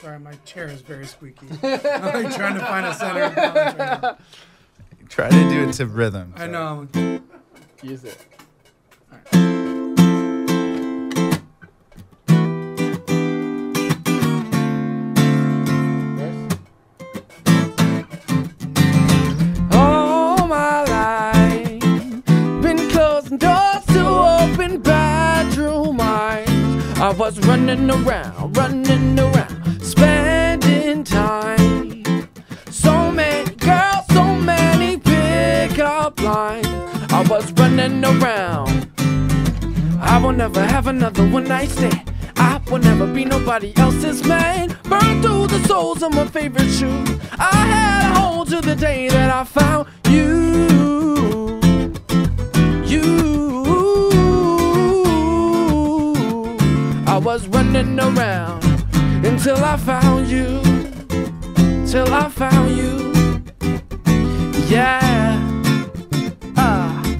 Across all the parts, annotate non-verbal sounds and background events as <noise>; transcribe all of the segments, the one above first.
Sorry, my chair is very squeaky. <laughs> I'm like trying to find a center. of balance right now. Try to do it to rhythm. I know. Use it. Was running around, running around, spending time. So many girls, so many pickup lines. I was running around. I will never have another one night stand. I will never be nobody else's man. Burn through the soles of my favorite shoes. I had a hold to the day that I found running around until I found you. Till I found you. Yeah. Ah.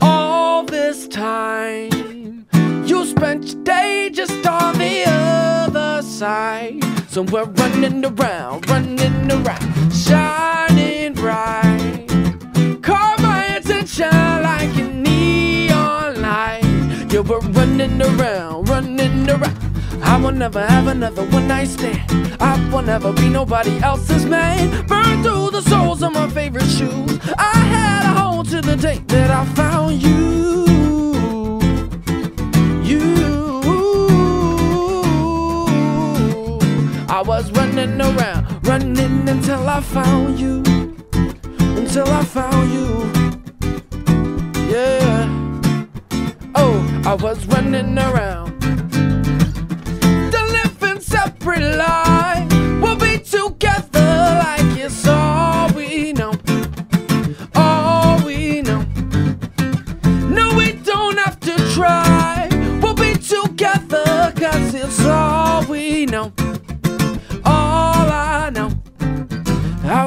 all this time. You spent your day just on the other side. So we're running around, running Were running around, running around. I will never have another one night stand. I will never be nobody else's man. Burn through the soles of my favorite shoes. I had a hold to the day that I found you. You. I was running around, running until I found you. Until I found you. I was running around live in separate lives.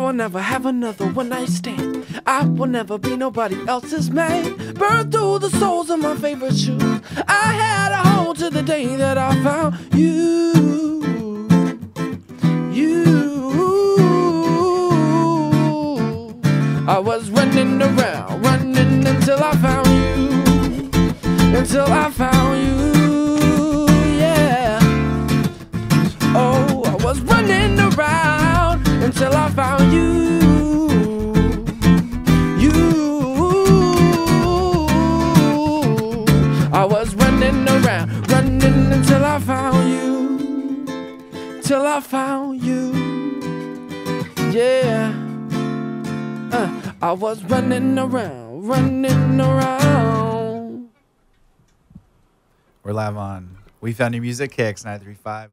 Will never have another one night stand. I will never be nobody else's man. Burn through the soles of my favorite shoes. I had a hold to the day that I found you. You. I was running around, running until I found you. Until I found you. Yeah. Oh, I was running around until I found you. You. I was running around, running until I found you. Till I found you. Yeah. Uh, I was running around, running around. We're live on We Found New Music, KX935.